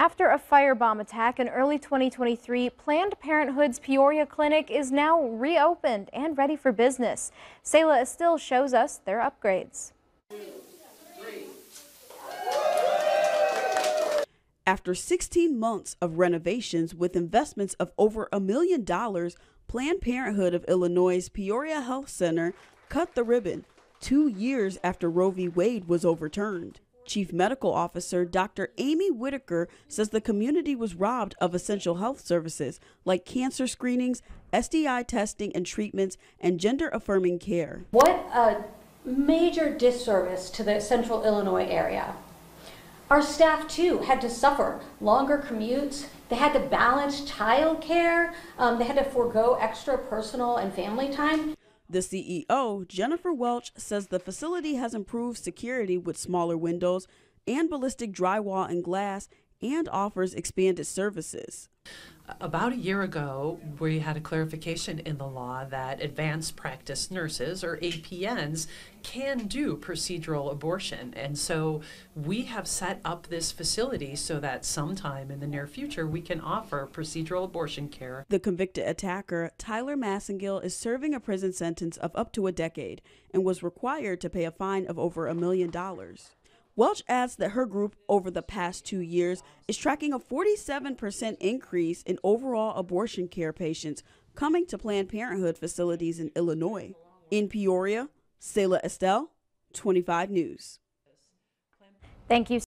After a firebomb attack in early 2023, Planned Parenthood's Peoria Clinic is now reopened and ready for business. Sayla Estille shows us their upgrades. After 16 months of renovations with investments of over a million dollars, Planned Parenthood of Illinois' Peoria Health Center cut the ribbon two years after Roe v. Wade was overturned. Chief Medical Officer Dr. Amy Whitaker says the community was robbed of essential health services like cancer screenings, STI testing and treatments, and gender affirming care. What a major disservice to the central Illinois area. Our staff too had to suffer longer commutes. They had to balance child care. Um, they had to forego extra personal and family time. The CEO, Jennifer Welch, says the facility has improved security with smaller windows and ballistic drywall and glass and offers expanded services. About a year ago, we had a clarification in the law that advanced practice nurses, or APNs, can do procedural abortion. And so we have set up this facility so that sometime in the near future we can offer procedural abortion care. The convicted attacker, Tyler Massengill, is serving a prison sentence of up to a decade and was required to pay a fine of over a million dollars. Welch adds that her group over the past two years is tracking a 47% increase in overall abortion care patients coming to Planned Parenthood facilities in Illinois. In Peoria, Sayla Estelle, 25 News. Thank you.